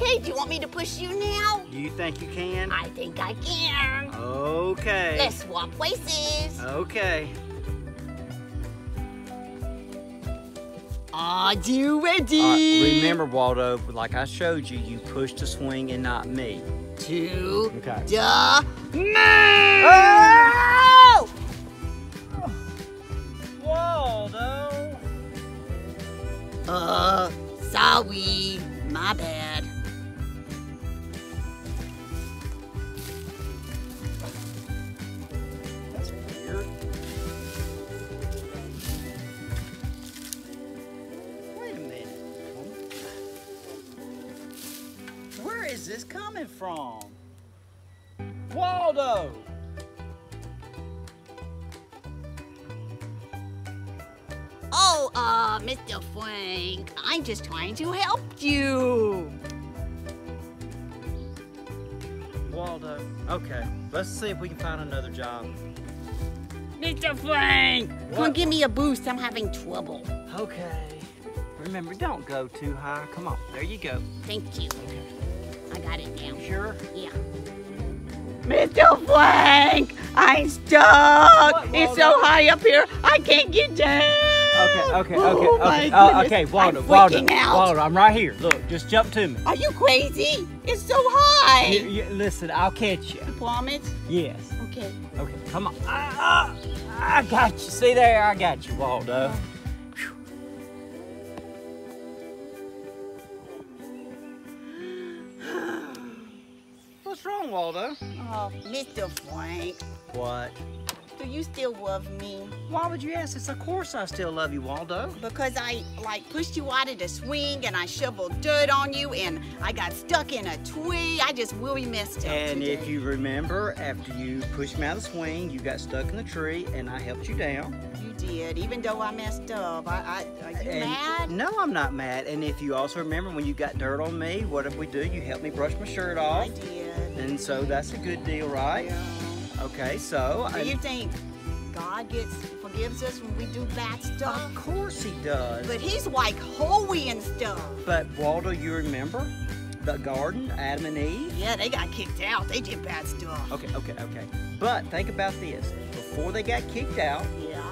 Okay, do you want me to push you now? Do you think you can? I think I can. Okay. Let's swap places. Okay. Are you ready? All right, remember, Waldo, like I showed you, you push the swing and not me. To Okay. the moon. Oh! Waldo. Uh, sorry. My bad. Weird. Wait a minute. Where is this coming from? Waldo! Oh, uh, Mr. Frank, I'm just trying to help you. Waldo. Okay, let's see if we can find another job. Mr. Frank, come What? give me a boost. I'm having trouble. Okay. Remember, don't go too high. Come on, there you go. Thank you. I got it now. Sure? Yeah. Mr. Frank, I'm stuck. What, it's so high up here, I can't get down. Okay, okay, Oh, okay, my okay. Oh, goodness. okay, Waldo, I'm Waldo, freaking out. Waldo, I'm right here. Look, just jump to me. Are you crazy? It's so high. You- you- listen, I'll catch you. You promise? Yes. Okay. Okay, come on. Ah, ah, I got you. See there? I got you, Waldo. What's wrong, Waldo? Oh, Mr. Frank, What? Do you still love me? Why would you ask this? Of course I still love you, Waldo. Because I like pushed you out of the swing and I shoveled dirt on you and I got stuck in a tree. I just really messed up And today. if you remember, after you pushed me out of the swing, you got stuck in the tree, and I helped you down. You did, even though I messed up. I, I are you And- mad? No, I'm not mad. And if you also remember when you got dirt on me, what did we do? You helped me brush my shirt off. I did. And so that's a good deal, right? Yeah. Okay, so. Do I- you think God gets forgives us when we do bad stuff? of course he does. But he's like holy and stuff. But Waldo, you remember the garden, Adam and Eve? Yeah, they got kicked out. They did bad stuff. Okay, okay, okay. But think about this. Before they got kicked out, Yeah.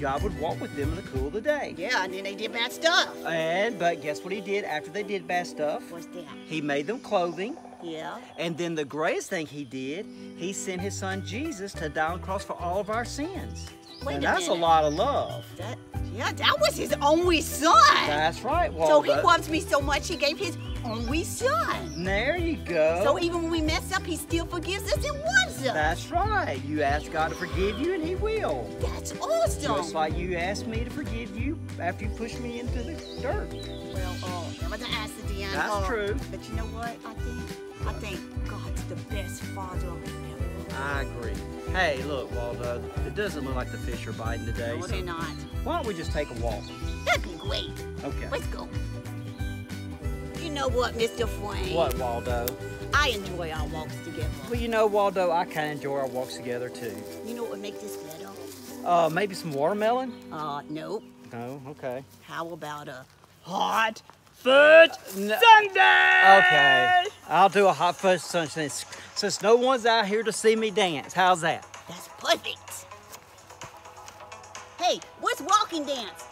God would walk with them in the cool of the day. Yeah, and then they did bad stuff. And, but guess what he did after they did bad stuff? What's that? He made them clothing. Yeah. And then the greatest thing he did, he sent his son Jesus to die on the cross for all of our sins. Wait and a that's minute. a lot of love. That yeah, that was his only son. That's right, so Waldo. he loves me so much he gave his only son. There you go. So even when we mess up, he still forgives us and loves us. That's right. You ask God to forgive you, and He will. That's awesome. Just like you asked me to forgive you after you pushed me into the dirt. well, oh, that was an accident. That's oh, true. But you know what? I think I think God's the best father ever. I agree. Hey, look, Waldo. It doesn't look like the fish are biting today. No, so they're not. why don't we just take a walk? That'd be great. Okay. Let's go. You know what, Mr. Frank? What, Waldo? I enjoy our walks together. Well, you know, Waldo, I kind of enjoy our walks together too. You know what would make this better? Uh, maybe some watermelon? Uh, nope. No, okay. How about a hot foot No- sundae? Okay. I'll do a hot fuzz sunshine since, since no one's out here to see me dance. How's that? That's perfect. Hey, what's walking dance?